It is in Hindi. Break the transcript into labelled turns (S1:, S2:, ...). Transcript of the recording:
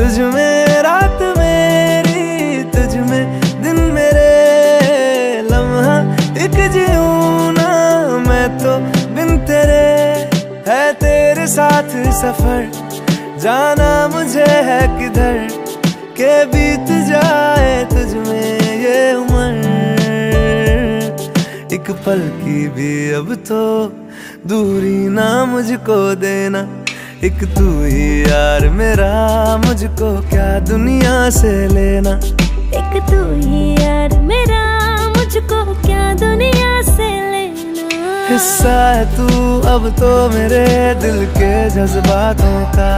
S1: तुझ में, रात मेरी, तुझ में, दिन मेरे लम्हा। एक ना मैं तो बिन तेरे है तेरे साथ सफ़र। जाना मुझे है किधर, के बीत जाए तुझ में ये उम्र। एक पल की भी अब तो दूरी ना मुझको देना। एक तू ही यार मेरा। मुझको क्या दुनिया से लेना?
S2: एक तू ही यार मेरा मुझको क्या दुनिया से लेना?
S1: हिस्सा है तू अब तो मेरे दिल के जज्बातों का।